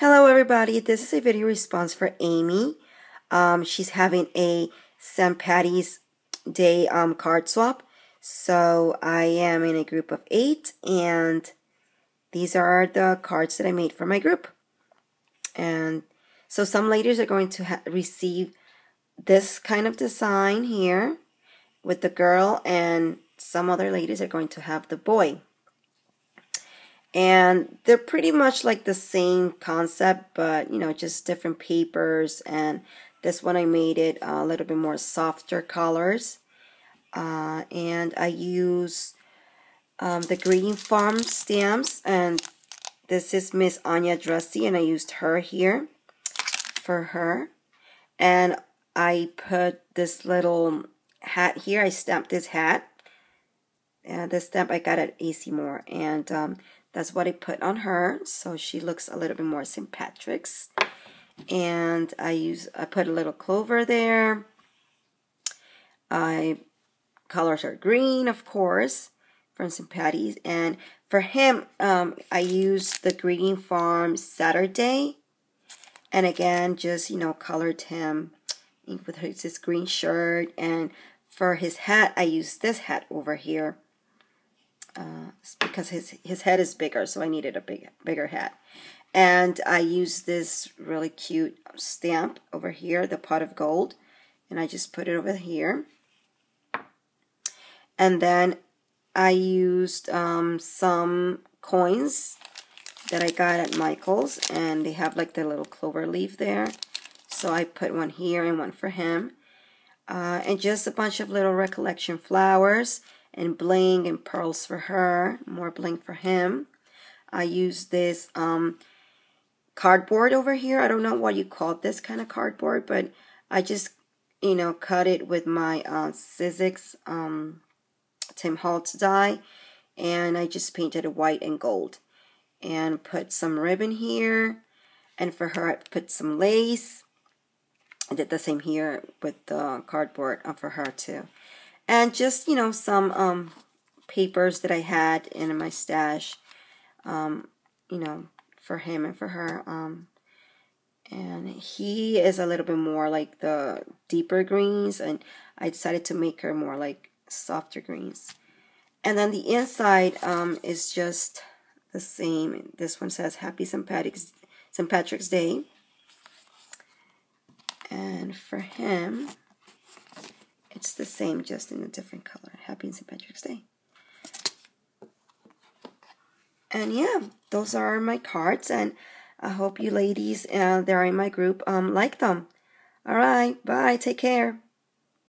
Hello everybody, this is a video response for Amy. Um, she's having a St. Patty's Day um, card swap. So I am in a group of eight and these are the cards that I made for my group. And so some ladies are going to receive this kind of design here with the girl and some other ladies are going to have the boy and they're pretty much like the same concept but you know just different papers. And this one I made it a little bit more softer colors. Uh, and I use um, the Greeting Farm stamps. And this is Miss Anya Dressy and I used her here for her. And I put this little hat here. I stamped this hat. And this stamp I got at AC Moore and um, that's what I put on her. So she looks a little bit more St. Patrick's. And I use I put a little clover there. I colors are green, of course, from St. Patty's. And for him, um, I used the Greeting Farm Saturday. And again, just, you know, colored him with his, his green shirt. And for his hat, I used this hat over here because his his head is bigger, so I needed a big bigger hat. And I used this really cute stamp over here, the pot of gold, and I just put it over here. And then I used um, some coins that I got at Michael's, and they have like the little clover leaf there. So I put one here and one for him. Uh, and just a bunch of little recollection flowers and bling and pearls for her, more bling for him. I use this um, cardboard over here. I don't know what you call this kind of cardboard, but I just, you know, cut it with my uh, Sizzix um, Tim Holtz die, and I just painted it white and gold. And put some ribbon here, and for her I put some lace. I did the same here with the cardboard uh, for her too and just you know some um, papers that I had in my stash, um, you know, for him and for her. Um, and he is a little bit more like the deeper greens, and I decided to make her more like softer greens. And then the inside um, is just the same. This one says Happy St. Patrick's, St. Patrick's Day. And for him, it's the same, just in a different color. Happy St. Patrick's Day. And yeah, those are my cards, and I hope you ladies uh, that are in my group um, like them. All right, bye. Take care.